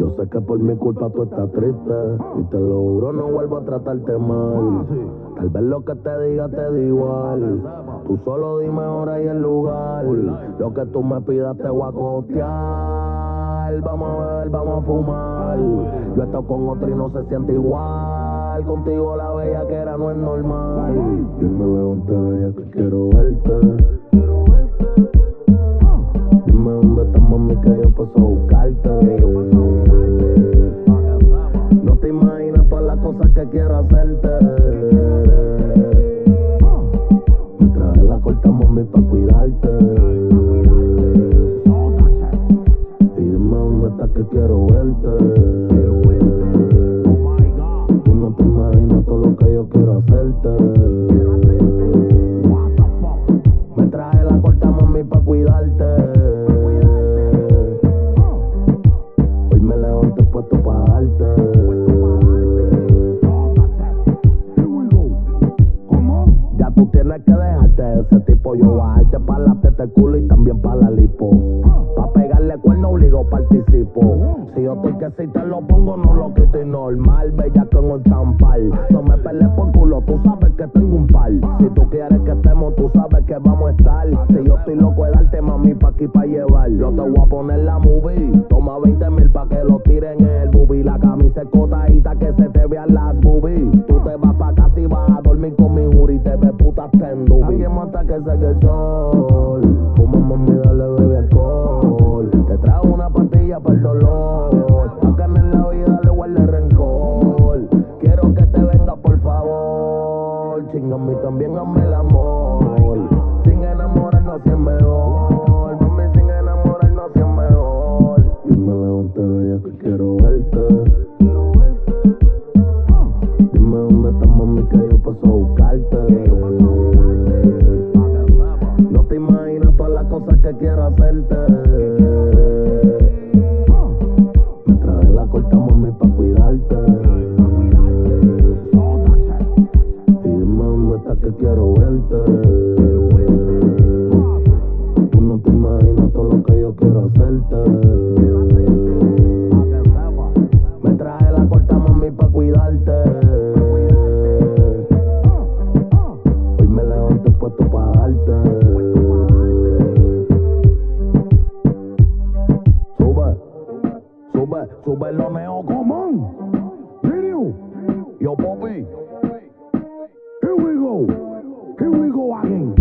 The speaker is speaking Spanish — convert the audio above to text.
Yo sé que por mi culpa tú estás triste y te lo juro no vuelvo a tratarte mal. Tal vez lo que te diga te da igual. Tú solo dime hora y el lugar. Lo que tú me pidas te voy a costear. Vamos a ver, vamos a fumar. Yo he estado con otro y no se siente igual. Contigo la bella que era no es normal. Yo me levanté bella que quiero verte. Que quiero verte. Tú no te imaginas todo lo que yo quiero hacerte. Me traje la corta, mami, pa' cuidarte. Hoy me levanté puesto pa' darte. Ya tú tienes que dejarte de ese tipo. Yo bajarte pa' la teta culo y también pa' la lipo. Participo. Si yo estoy que si te lo pongo, no lo quito y normal. Bella con un champal. No me pelees por culo, tú sabes que tengo un par. Si tú quieres que estemos, tú sabes que vamos a estar. Si yo estoy loco de darte, mami, pa' aquí pa' llevar. Yo te voy a poner la movie. Toma 20 mil pa' que lo tiren en el bubi. La camisa escotadita que se te vean las boobies. Tú te vas pa' casa y vas a dormir con mi jury. Te ves puta tendubi. Alguien mata que saque el sol. Mami, que yo paso a buscarte. No te imaginas todas las cosas que quiero hacerte. Me traje la corta, mami, pa' cuidarte. Y dime dónde estás, que quiero verte. Tú no te imaginas todo lo que yo quiero hacerte. Sube, sube lo neo común. Video, yo Bobby. Here we go, here we go again.